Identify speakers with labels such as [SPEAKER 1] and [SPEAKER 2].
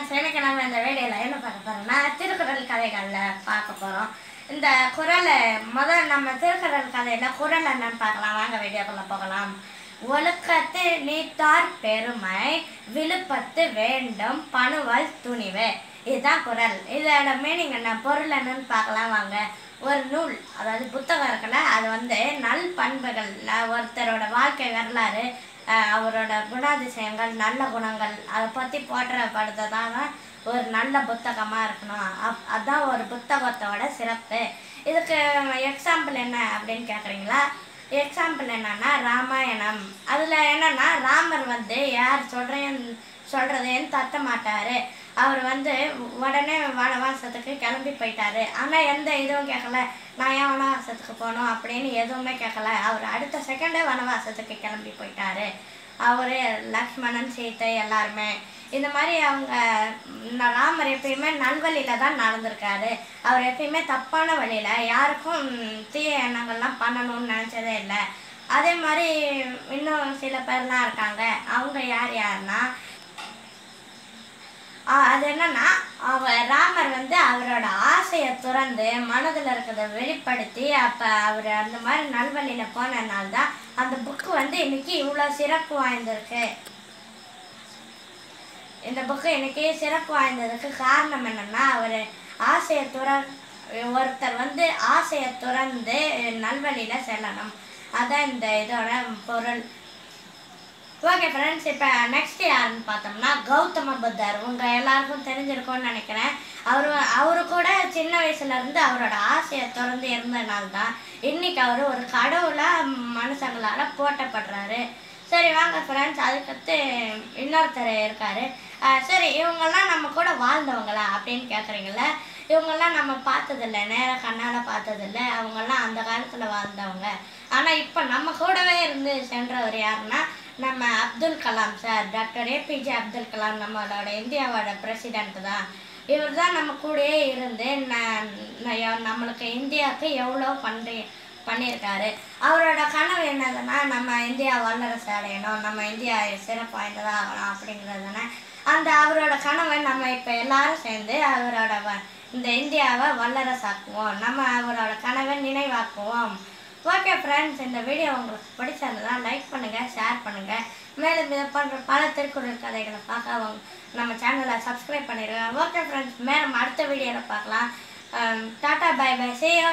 [SPEAKER 1] Friends எனக்கு நம்ம இந்த வீடியோவில் என்ன பார்க்க போகிறோம்னா திருக்குறள் கதைகளில் பார்க்க போகிறோம் இந்த குரலை முதல் நம்ம திருக்குறள் கதையில் குறள் என்னன்னு பார்க்கலாம். வாங்க வீடியோக்குள்ளே போகலாம். ஒழுக்கத்து நீத்தார் பெருமை விழுப்பத்து வேண்டும் பணுவல் துணிவு. இதுதான் குறள். இதோட மீனிங் என்ன? பொருள் என்னன்னு பார்க்கலாம் வாங்க. ஒரு நூல் அதாவது புத்தகம் இருக்குல்ல அது வந்து நல் பண்புகள் ஒருத்தரோட வாழ்க்கை வரலாறு அவரோட குணாதிசயங்கள் நல்ல குணங்கள் அதை பற்றி போற்றப்படுறதான ஒரு நல்ல புத்தகமாக இருக்கணும். அப் அதுதான் ஒரு புத்தகத்தோட சிறப்பு. இதுக்கு எக்ஸாம்பிள் என்ன அப்படின்னு கேட்குறீங்களா எக்ஸாம்பிள் என்னன்னா ராமாயணம். அதில் என்னன்னா ராமர் வந்து யார் சொல்கிறேன் சொல்கிறதேன்னு தத்த மாட்டார். அவர் வந்து உடனே வனவாசத்துக்கு கிளம்பி போயிட்டாரு. ஆனால் எந்த இதுவும் கேட்கல. நான் ஏன் வனவாசத்துக்கு போகணும் அப்படின்னு எதுவுமே கேட்கல. அவர் அடுத்த செகண்டே வனவாசத்துக்கு கிளம்பி போயிட்டாரு. அவர் லக்ஷ்மணன் சீத்தை எல்லாருமே. இந்த மாதிரி அவங்க ராமர் எப்பயுமே நல்வழியில தான் நடந்திருக்காரு. அவர் எப்பயுமே தப்பான வழியில யாருக்கும் தீய எண்ணங்கள்லாம் பண்ணணும்னு நினச்சதே இல்லை. அதே மாதிரி இன்னும் சில பேர்லாம் இருக்காங்க. அவங்க யார் யாருன்னா அது என்னன்னா அவர் ராமர் வந்து அவரோட ஆசையை துறந்து மனதில் இருக்கிறத வெளிப்படுத்தி அப்போ அவர் அந்த மாதிரி நல்வழியில் போனதுனால தான் அந்த புக்கு வந்து இன்னைக்கு இவ்வளோ சிறப்பு வாய்ந்திருக்கு. இந்த புக்கு இன்னைக்கு சிறப்பு வாய்ந்ததுக்கு காரணம் என்னன்னா அவர் ஆசையை துற ஒருத்தர் வந்து ஆசையை துறந்து நல்வழியில் செல்லணும். அதான் இந்த இதோட பொருள். ஓகே ஃப்ரெண்ட்ஸ் இப்போ நெக்ஸ்ட் யாருன்னு பார்த்தோம்னா கௌதம புத்தர். உங்கள் எல்லாருக்கும் தெரிஞ்சிருக்கும்னு நினைக்கிறேன். அவர் அவரு கூட சின்ன வயசுலேருந்து அவரோட ஆசையை திறந்து இருந்தனால தான் இன்றைக்கி அவர் ஒரு கடவுளாக மனுஷங்களால் போட்டப்படுறாரு சரி வாங்க ஃப்ரெண்ட்ஸ் அதுக்கடுத்து இன்னொருத்தர் இருக்கார். சரி இவங்கெல்லாம் நம்ம கூட வாழ்ந்தவங்களா அப்படின்னு கேட்குறீங்கள இவங்கெல்லாம் நம்ம பார்த்ததில்ல நேர கண்ணால் பார்த்ததில்ல. அவங்கெல்லாம் அந்த காலத்தில் வாழ்ந்தவங்க. ஆனால் இப்போ நம்ம கூடவே இருந்து சென்றவர் யாருன்னா நம்ம Abdul Kalam sir doctor APJ Abdul Kalam நம்மளோட இந்தியாவோட பிரசிடென்ட் தான். இவர் தான் நம்ம கூடயே இருந்து ந- ந- நம்மளுக்கு இந்தியாவுக்கு எவ்வளோ பண்ணி பண்ணியிருக்காரு. அவரோட கனவு என்னதுன்னா நம்ம இந்தியா வல்லரசு அடையணும் நம்ம இந்தியா சிறப்பு வாய்ந்ததாக ஆகணும் அப்படிங்கிறதுனா அந்த அவரோட கனவை நம்ம இப்போ எல்லாரும் சேர்ந்து அவரோட வ- இந்த இந்தியாவை வல்லரசாக்குவோம். நம்ம அவரோட கனவை நினைவாக்குவோம். ஓகே ஃப்ரெண்ட்ஸ் இந்த வீடியோ உங்களுக்கு பிடிச்சிருந்ததா லைக் பண்ணுங்கள் ஷேர் பண்ணுங்கள் மேலும் இதை பண்ணுற பல திருக்குறள் கதைகளை பார்க்க அவங்க நம்ம சேனலை சப்ஸ்கிரைப் பண்ணிடுங்க. ஓகே ஃப்ரெண்ட்ஸ் மேலும் அடுத்த வீடியோவில் பார்க்கலாம். Um, tata bye bye சேயோ